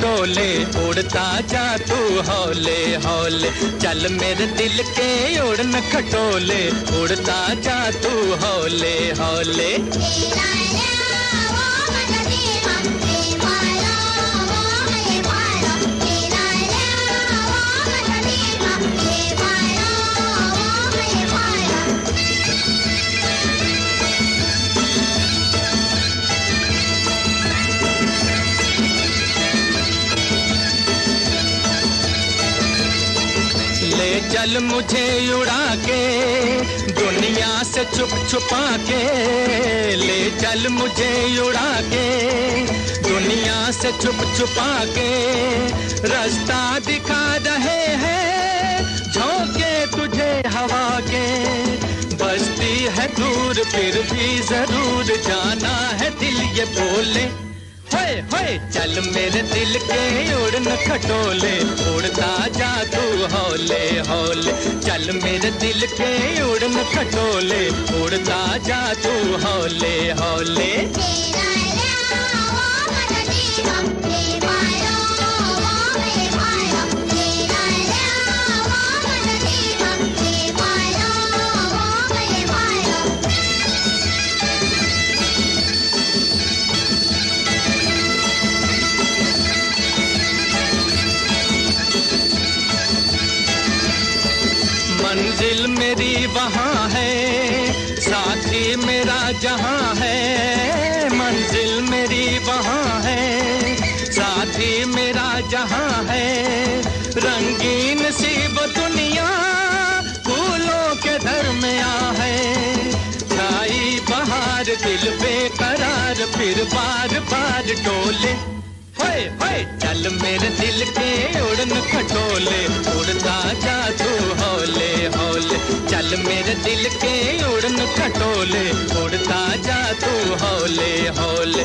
खटोले उड़ता जा तू हौले हौले। चल मेरे दिल के उड़न खटोले, उड़ता जा तू हौले हौले। चल मुझे उड़ा के दुनिया से छुप छुपा के ले चल मुझे उड़ा के दुनिया से छुप छुपा के रास्ता दिखा रहे हैं, झोंके तुझे हवा के बस्ती है दूर, फिर भी ज़रूर जाना है दिल ये बोले। चल मेरे दिल के उड़न खटोले, उड़ता जा तू हौले हौले। चल मेरे दिल के उड़न खटोले, उड़ता जा तू हौले हौले। मेरी वहाँ है, साथी मेरा जहाँ है, मंजिल मेरी वहाँ है, साथी मेरा जहाँ है, रंगीन सी वो दुनिया फूलों के दरमिया है। छाई बहार दिल बेकरार, फिर बार बार डोले होए चल मेरे दिल के उड़न खटोले, उड़ता जा तू हौले हौले। चल मेरे दिल के उड़न खटोले, उड़ता जा तू हौले। हौले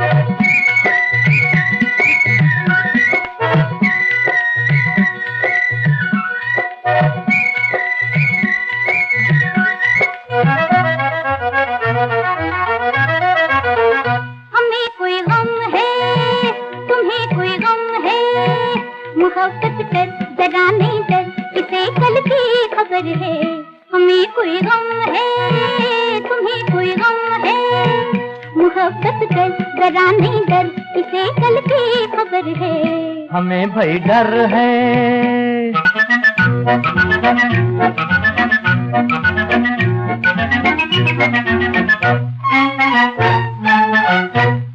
do हमें हमें भाई डर है।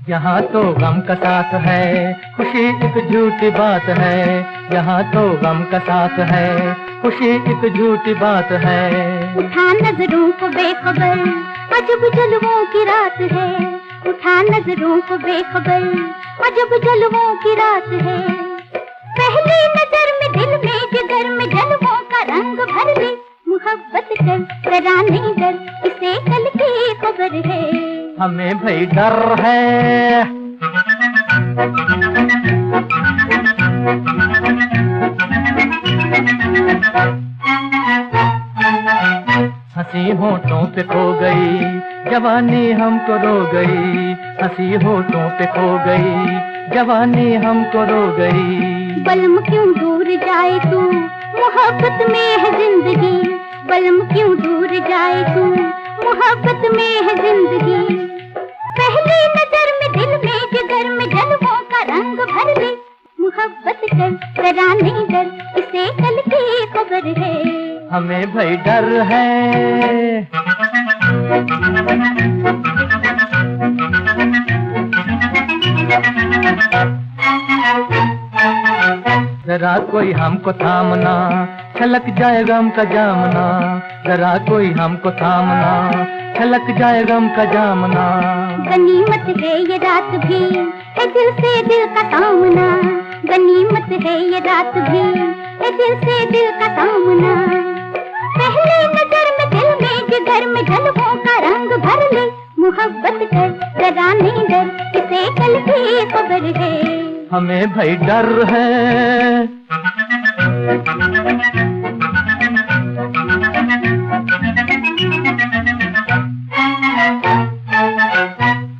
यहाँ तो गम का साथ है, खुशी एक झूठी बात है। यहाँ तो गम का साथ है, खुशी एक झूठी बात है। उठा नज़रों को बेखबर, अजब जलवों की रात है। उठा नज़रों को बेखबर, अजब जलवों की रात है। पहली नज़र में दिल में जिगर में जलवों का रंग भर ले। मोहब्बत कर जरा नहीं डर, इसे कल की खबर है। हमें भाई डर है। हँसी होठों पे खो गई, जवानी हमको रो गई। हँसी होठों पे खो गई, जवानी हमको रो गई। बलम क्यों दूर जाए तू? मोहब्बत में है ज़िंदगी। बलम क्यों दूर जाए तू? मोहब्बत में है ज़िंदगी। पहली नज़र में दिल में, जिगर में जलवों का रंग भर ले। मोहब्बत कर जरा नहीं डर, इसे कल की खबर है। हमें भाई डर है। जरा कोई हमको थामना, छलक जाए गम का जामना। जरा कोई हमको थामना, छलक जाए गम का जामना गनीमत है ये रात भी है दिल से दिल का सामना। गनीमत है ये रात भी है दिल से दिल का सामना। पहले नज़र में दिल में जिगर में जलवों का रंग भर ले। मोहब्बत कर जरा नहीं डर किसे कल की खबर है। हमें भाई डर है।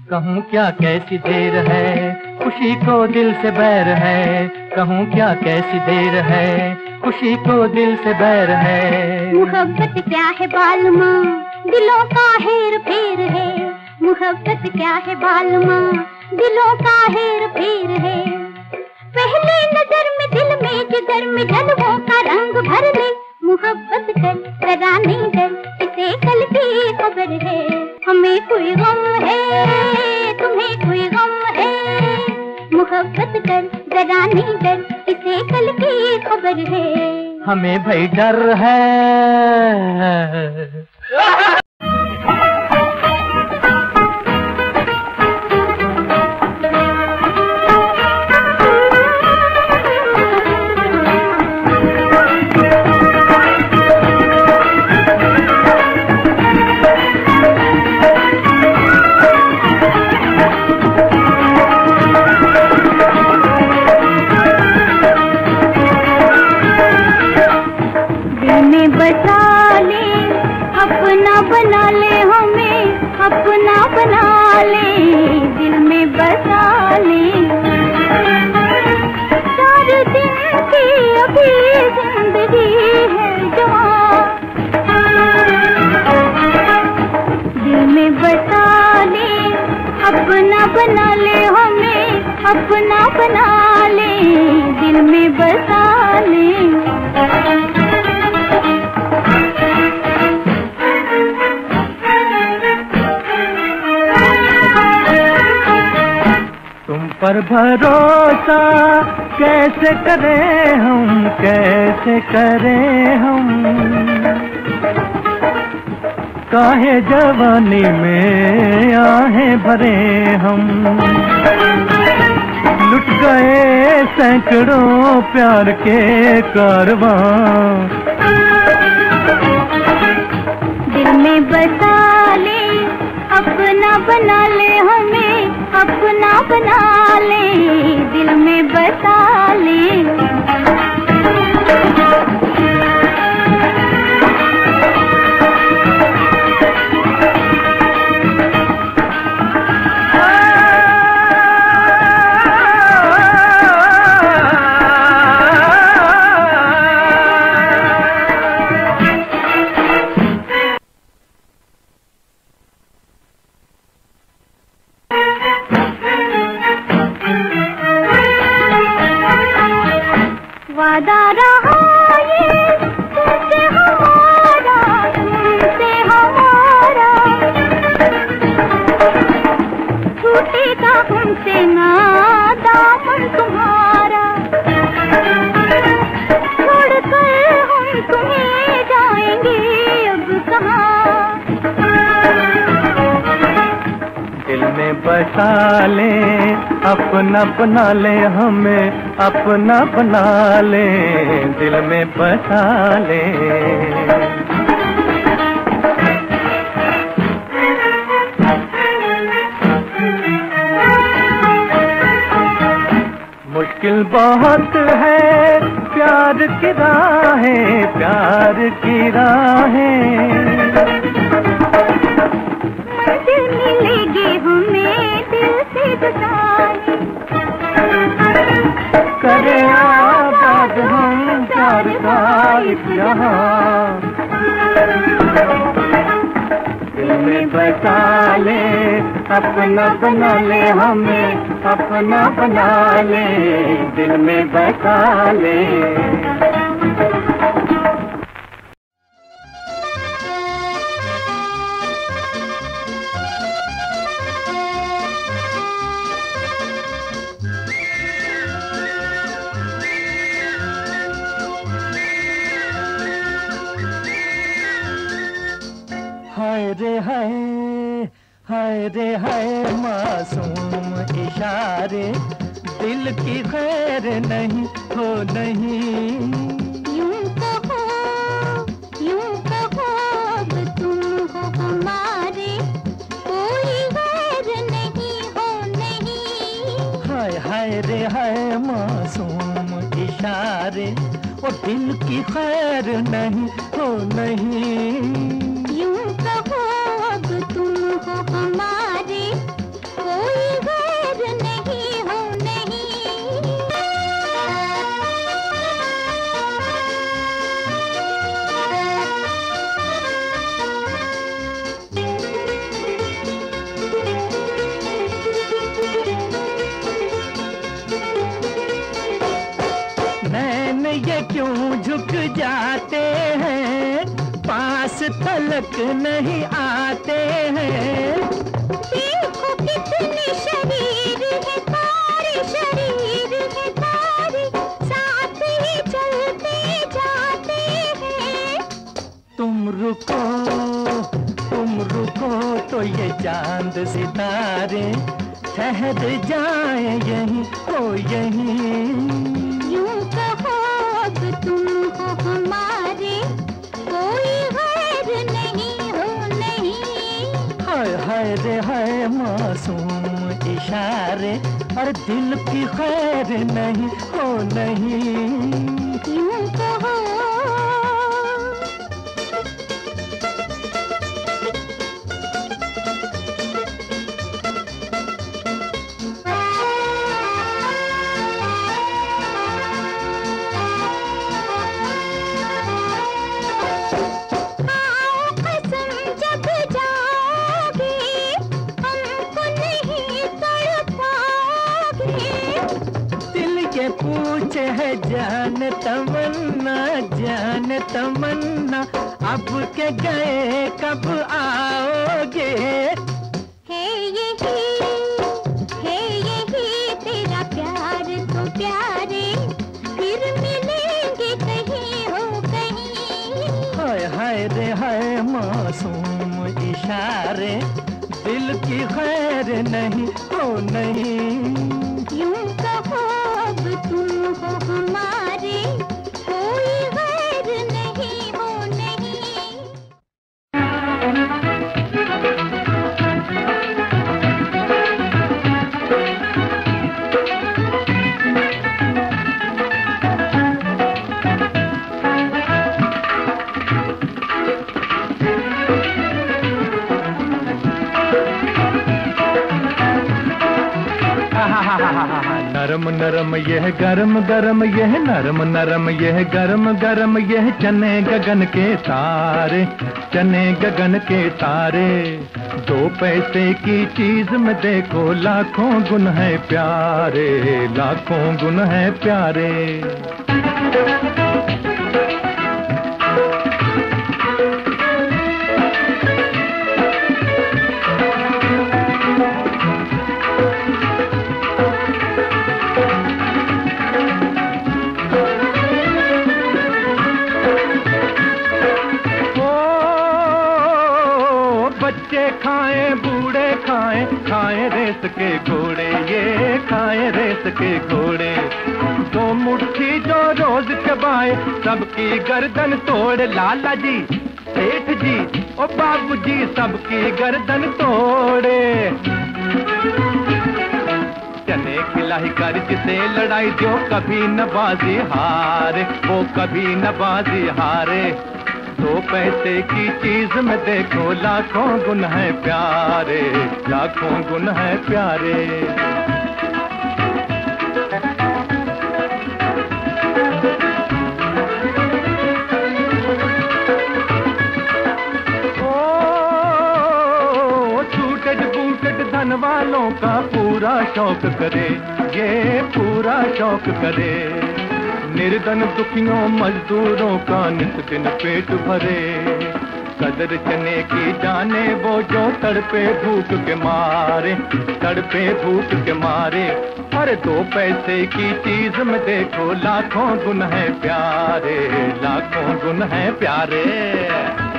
कहूँ क्या कैसी देर है? खुशी को दिल से बैर है। कहूँ क्या कैसी देर है? खुशी को दिल से बैर है। मोहब्बत क्या है बालमा? दिलों का हेर फेर है। मोहब्बत क्या है बालमा? दिलों का हेर फेर है। पहले नज़र में दिल में जिगर में जलवों का रंग भर ले मोहब्बत कर जरा नहीं डर इसे कल की खबर है। हमें कोई गम है, तुम्हें कोई गम है। मोहब्बत कर जरा नहीं डर इसे कल की खबर है। हमें भाई डर है। बसा ले अपना बना ले हमें, अपना बना ले, दिल में बसा ले चार दिन की अभी ज़िंदगी है दिल में बसा ले अपना बना ले हमें, अपना बना ले, दिल में बसा ले पर भरोसा कैसे करें हम, कैसे करें हम? काहे जवानी में आहे भरे हम? लुट गए सैकड़ों प्यार के कारवां। दिल में बसा ले, अपना बना ले हमें। अपना बना ले दिल में बसा ले। दिल में बसा ले, अपना बना ले हमें, अपना बना ले, दिल में बसा ले। मुश्किल बहुत है, प्यार की राहें, प्यार की राहें। करे आबाद हम प्यार का बसा ले अपना बना ले हमें अपना बना ले। दिल में बसा ले। हाय रे हाय मासूम इशारे वो दिल की खैर नहीं हो नहीं। नहीं आते हैं। देखो कितने शरीर है तारे शरीर है तारे साथ ही चलते जाते हैं। तुम रुको तुम रुको तो ये चाँद सितारे ठहर जाए यहीं हो यहीं। हाय है मासूम इशारे और दिल की खैर नहीं हो नहीं। गए नरम, यह गरम गरम, यह नरम नरम, यह गरम गरम, यह चने गगन के तारे, चने गगन के तारे। दो पैसे की चीज़ में देखो, लाखों गुन है प्यारे, लाखों गुन है प्यारे। रेस के घोड़े। दो मुट्ठी जो रोज चबाए, सबकी गर्दन तोड़, लाला जी, सेठ जी, ओ बाबू जी सबकी गर्दन तोड़े। चने खिलाई कर, जिसे लड़ाई जो कभी न बाजी हारे, वो कभी न बाजी हारे। दो पैसे की चीज़ में देखो, लाखों गुन है प्यारे, लाखों गुन है प्यारे। धन वालों का पूरा शौक करे, ये पूरा शौक करे। निर्धन दुखियों, मजदूरों का नित दिन पेट भरे। कदर चने की जाने, वो जो तड़पे भूख के मारे, तड़पे भूख के मारे। हर दो पैसे की चीज़ में देखो, लाखों गुन है प्यारे, लाखों गुन है प्यारे।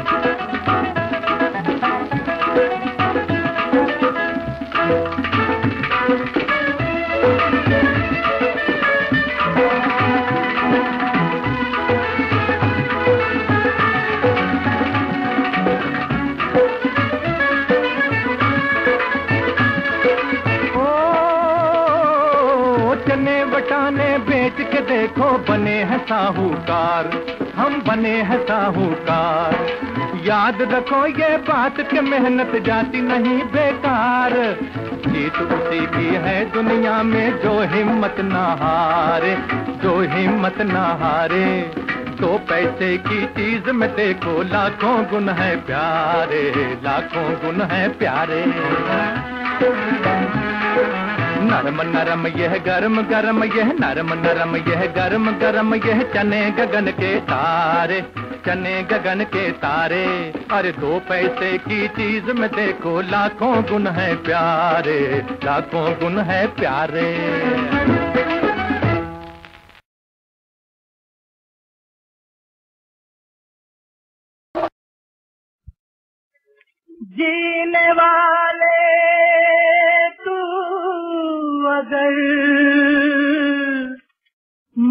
बने हैं साहूकार, हम बने हैं साहूकार। याद रखो ये बात कि मेहनत जाती नहीं बेकार। जीत उसी की है दुनिया में जो हिम्मत ना हारे, जो हिम्मत ना हारे। तो पैसे की चीज़ में देखो, लाखों गुण है प्यारे, लाखों गुण है प्यारे। नरम नरम यह गरम गरम यह नरम नरम यह गरम गरम यह चने गगन के तारे, चने गगन के तारे। अरे दो पैसे की चीज़ में देखो, लाखों गुण है प्यारे, लाखों गुण है प्यारे। जीने वाले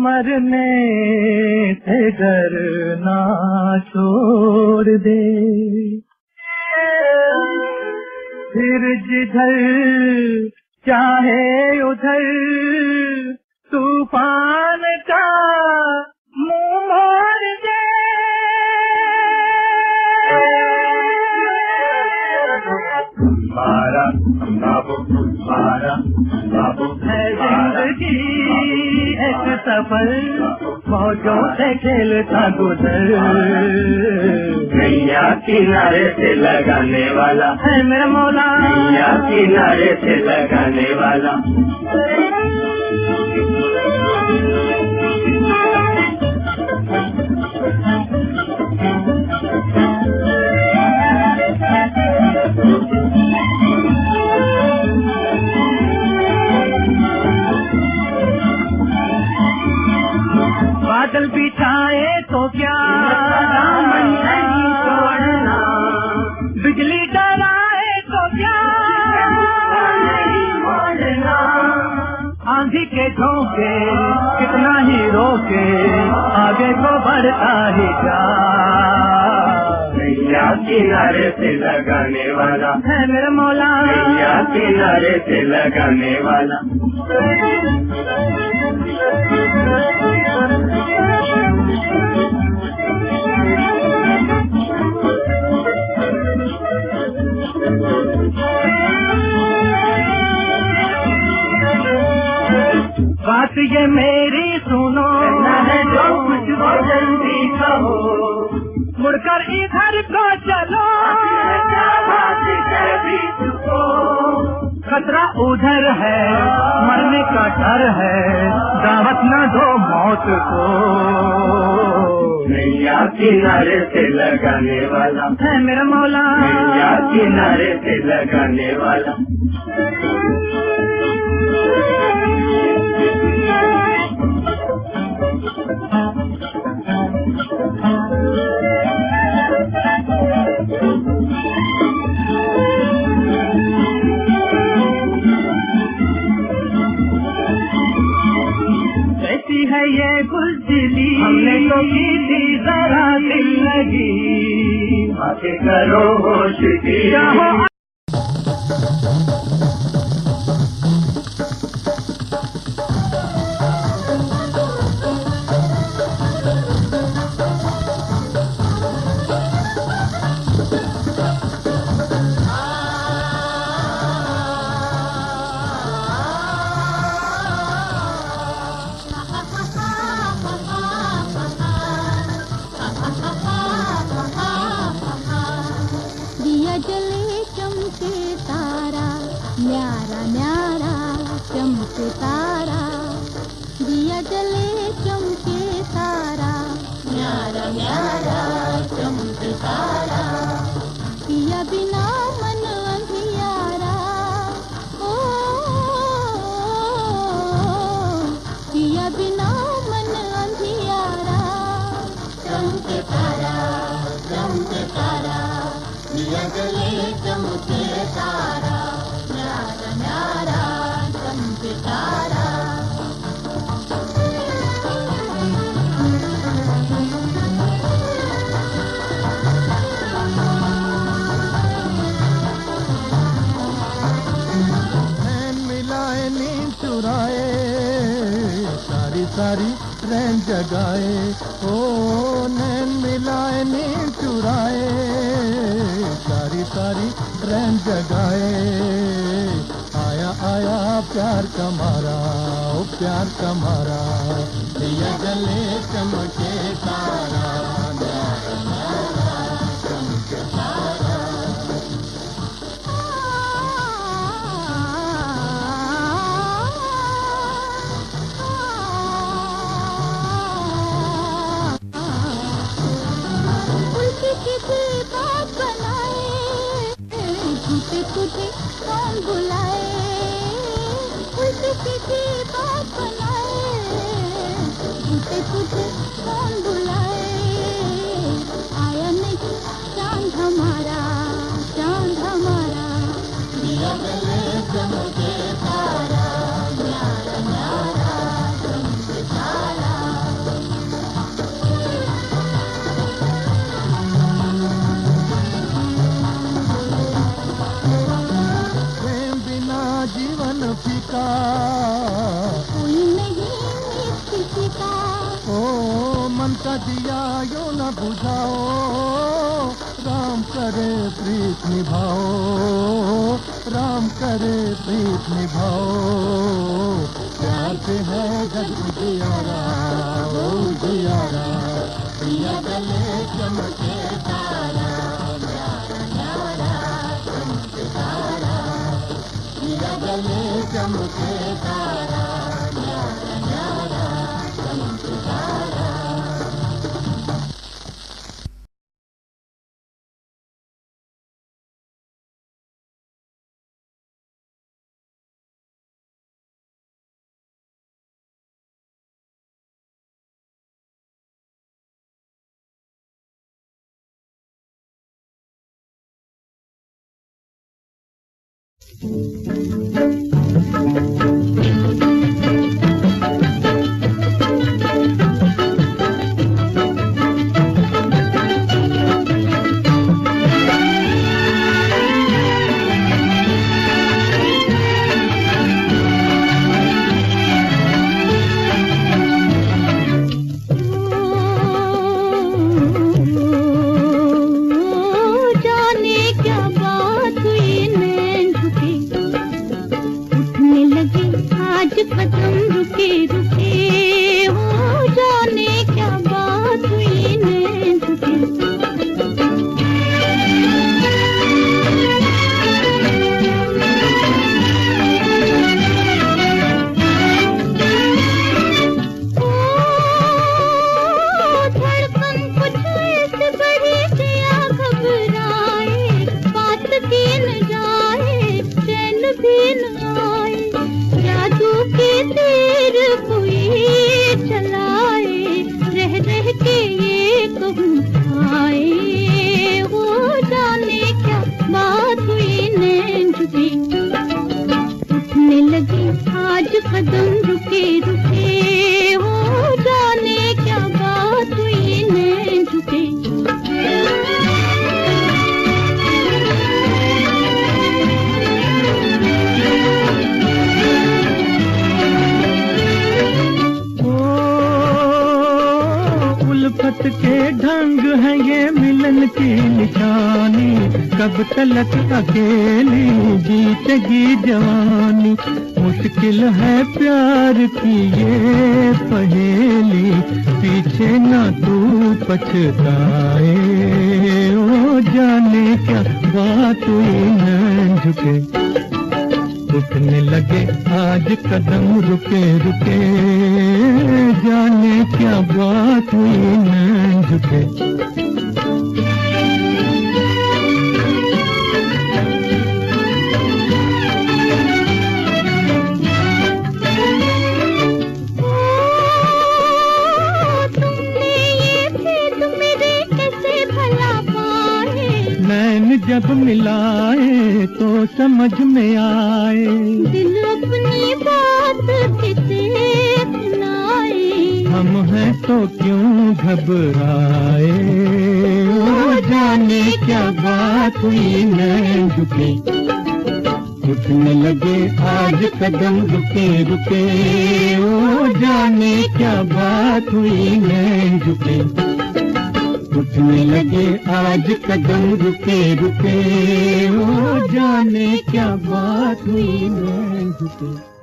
मरने से डरना छोड़ दे। फिर जिधर चाहे उधर तूफ़ान का Babu, para, babu, है ज़िंदगी एक सफ़र मौजों से खेलता गुजर। नैया किनारे से लगाने वाला। है मेरा मौला। नैया किनारे से लगाने वाला। बादल बिछाए तो क्या? बिजली डराए तो क्या? आंधी के झोंके कितना ही रोके आगे को बढ़ता ही जा। किनारे से लगाने वाला। है मेरा मौला। किनारे से लगाने वाला। बात ये मेरी सुनो। जल्दी कहो मुड़कर इधर को चलो। खतरा उधर है मरने का डर है दावत न दो मौत को। नैया किनारे से लगाने वाला। है मेरा मौला। नैया किनारे से लगाने वाला। कैसी है ये बुजली हमने तो की थी जरा दिल लगी। आके करो होश की। सारी रैन जगाए, ओ नैन मिलाए नींद चुराए। सारी सारी रैन जगाए। आया आया प्यार कमारा ओ प्यार कमारा दिया जले चमके तुझे कौन बुलाए? बनाए उसे तुझे कौन बुलाए? आया नहीं चाँद हमारा दिया, यो न बुझाओ। राम करे प्रीत निभाओ। राम करे प्रीत निभाओ। प्यार से है जग जियारा ओ जियारा पिया गले चमके तारा गले चमके तारा। जाने तलक अकेली जीतेगी जवानी मुश्किल है प्यार की ये पहेली। पीछे ना तू पछताए। ओ, जाने क्या बात हुई न झुके। उठने लगे, आज कदम रुके रुके। जाने क्या बात हुई न झुके। जब मिलाए तो समझ में आए। दिल अपनी बात हम हैं तो क्यों घबराए? ओ जाने क्या बात हुई न झुके उठने लगे आज कदम रुके रुके। ओ जाने क्या बात हुई मैं झुके उठने लगे आज कदम रुके रुके हो जाने क्या बात हुई मैं झुके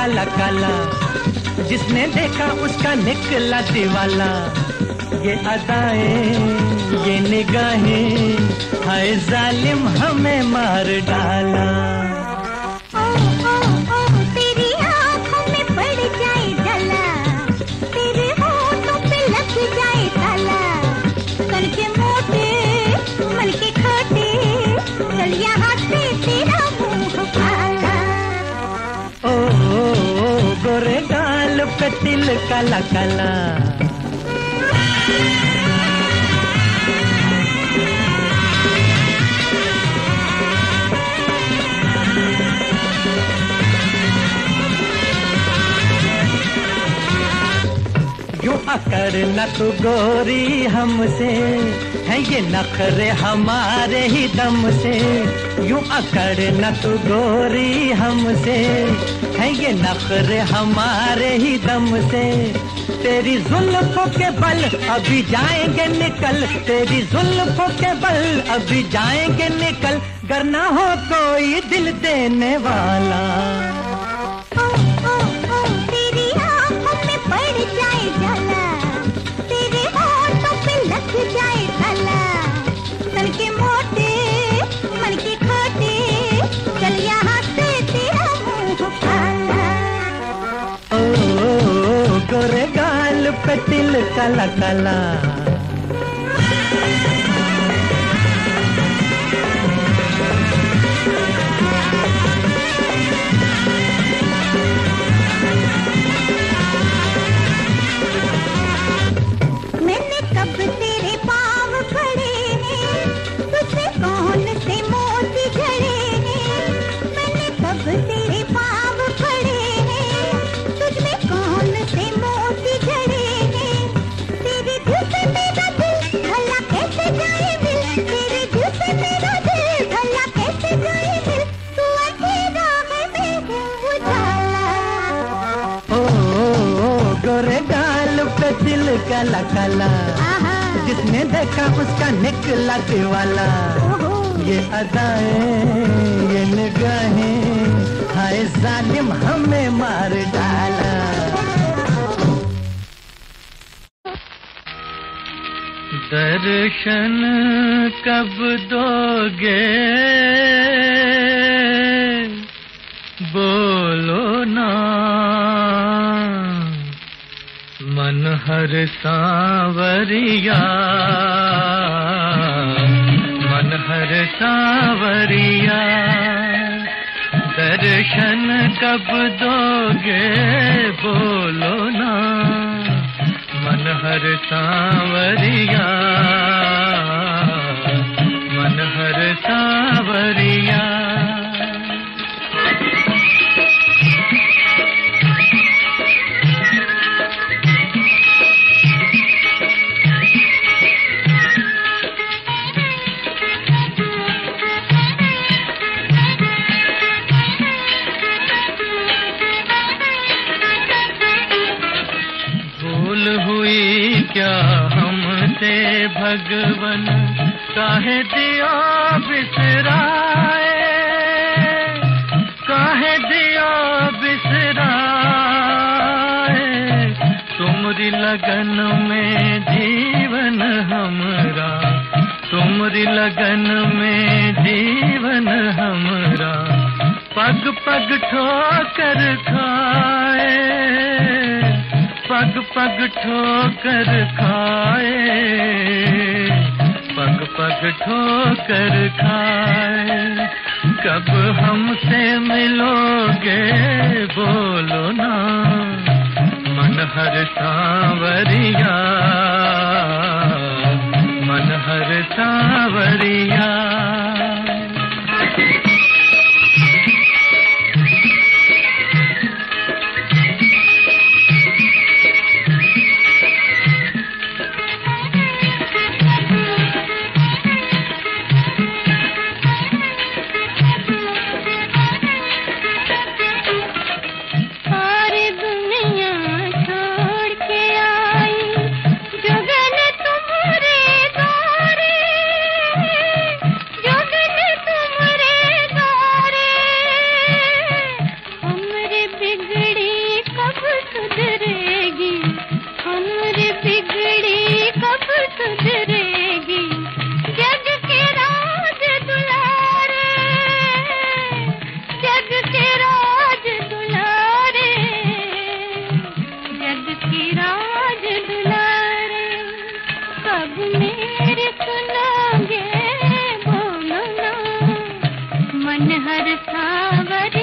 काला काला। जिसने देखा उसका निकला दिवाला। ये अदाएँ, ये निगाहें, हाय जालिम हमें मार डाला। गोरे गाल पे तिल काला काला। यूँ अकर न तू गोरी हमसे, है ये नखरे हमारे ही दम से। यूँ अकड़ न तू गोरी हमसे है ये नखरे हमारे ही दम से। तेरी जुल्फों के बल अभी जाएँगे निकल। तेरी जुल्फों के बल अभी जाएँगे निकल। गर ना हो कोई दिल देने वाला। पे तिल काला काला काला। काला जिसने देखा उसका निकला दिवाला। ओहो। ये अदाएँ ये निगाहें हाय जालिम हमें मार डाला। दर्शन कब दोगे? हर सांवरिया। मन हर सांवरिया। दर्शन कब दोगे बोलो ना। मन हर सांवरिया। मन हर भगवन, कहे दिया बिसराए? कहे दिया बिसराए? तुमरी लगन में जीवन हमरा। तुमरी लगन में जीवन हमरा। पग पग ठोकर खाए। पग पग ठोकर खाए। ठो कर खाए। कब हमसे मिलोगे बोलो ना। मन हर सांवरिया। मन हर सांवरिया। मन हर सावर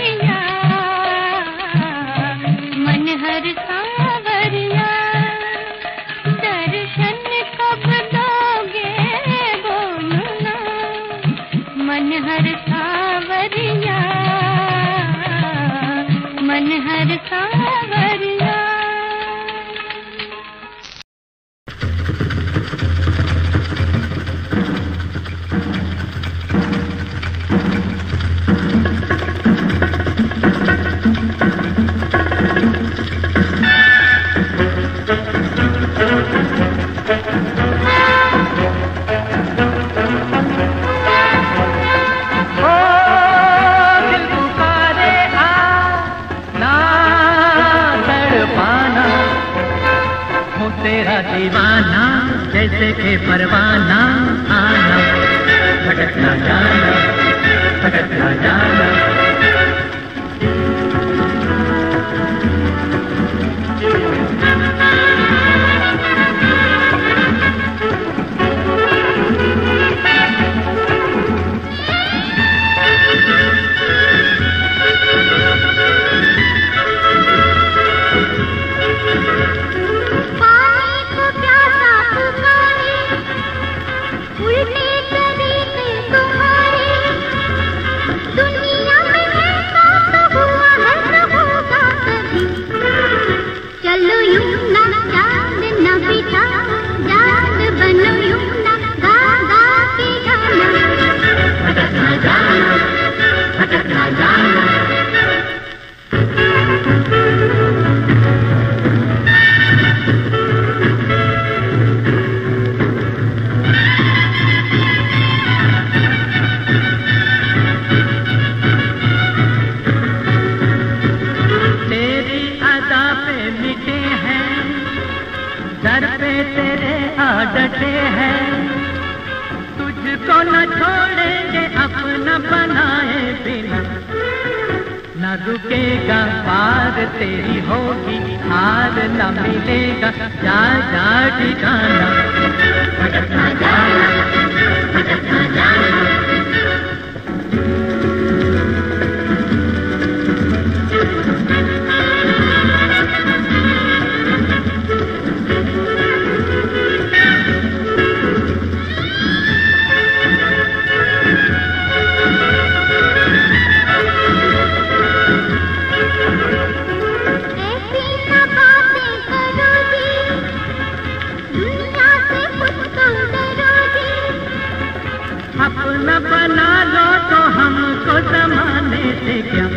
अपना बना लो तो हमको जमाने से क्या?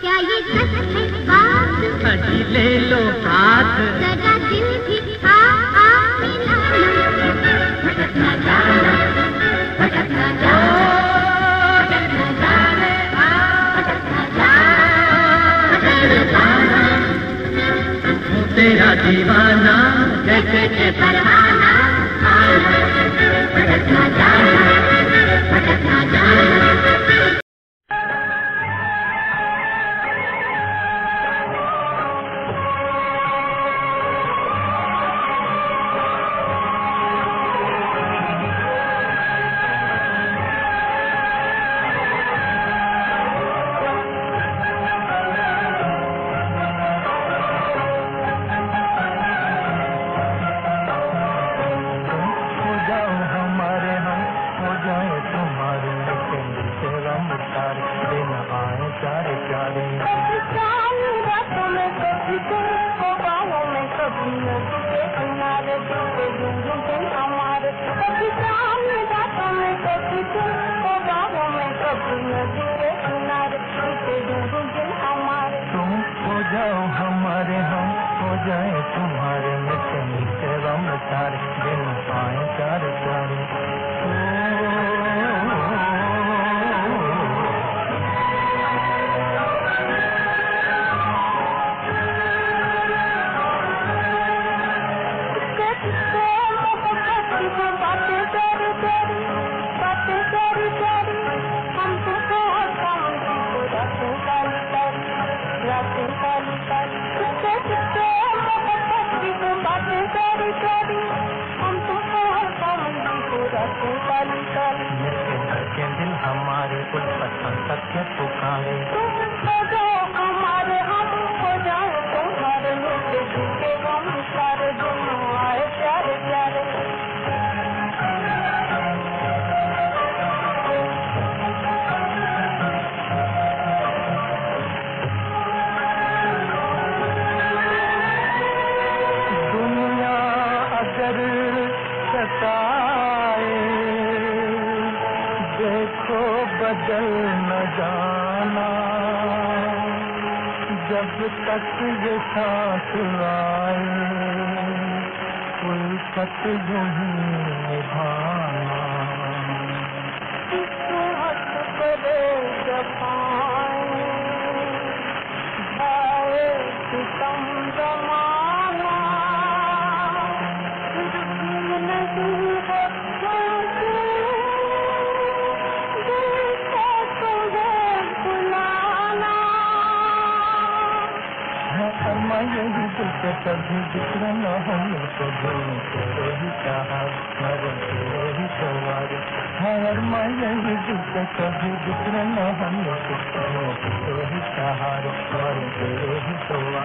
क्या ये सच है बात? ले लो हाथ। जरा दिल भी आ आ तेरा दीवाना कैसे के फरमान Butterfly Diner. Butterfly Diner. जाओ हमारे हम हो जाए तुम्हारे मित्र मित्र रम सारे दिन पाए चार चार सांस आए। उल्फत यूँ ही कभी बिखरा न हम तो ही सहारो तेरे ही सवार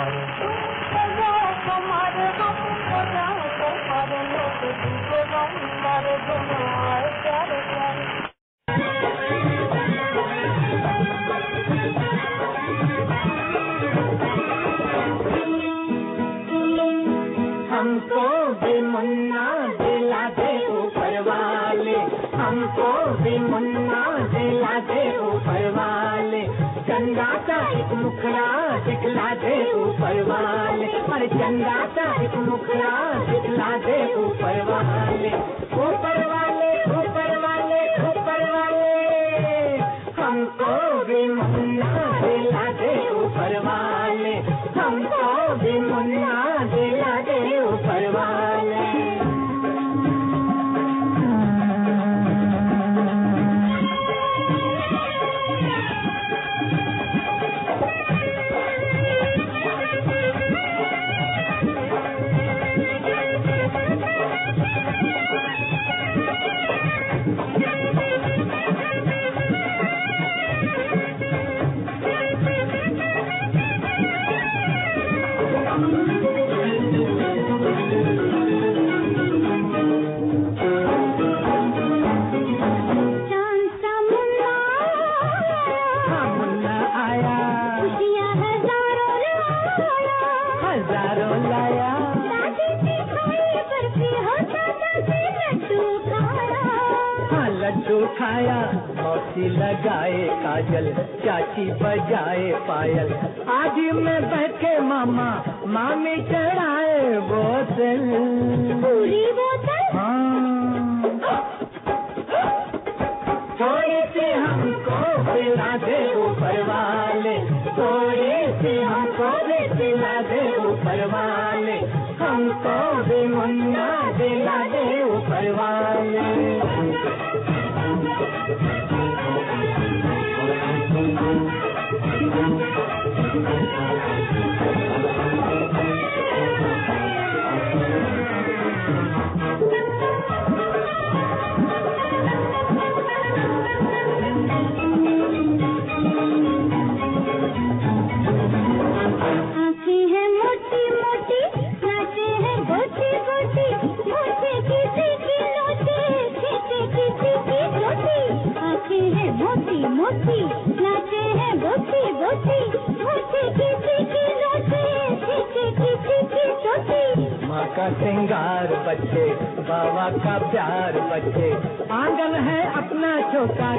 दिखला दे ऊपर वाले। पर चंदा का एक मुखड़ा लादे ऊपर वाले। ऊपर वाले ऊपर वाले ऊपर वाले। हमको भी मुन्ना दिला दे ऊपर वाले। हमको भी मुन्ना दिला दे ऊपर वाले।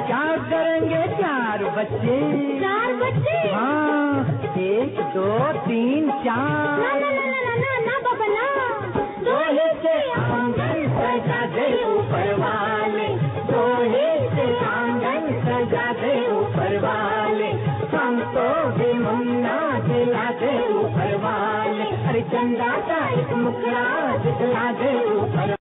क्या करेंगे चार बच्चे? चार बच्चे? हाँ एक दो तीन चार। ना ना ना ना ना ना बाबा ना। दोहे से आँगन सजा दे ऊपर वाले। दोहे से आँगन सजा दे ऊपर वाले। हमको भी मुन्ना दिला दे ऊपर वाले। अरे चंदा का एक दिखला दे ऊपर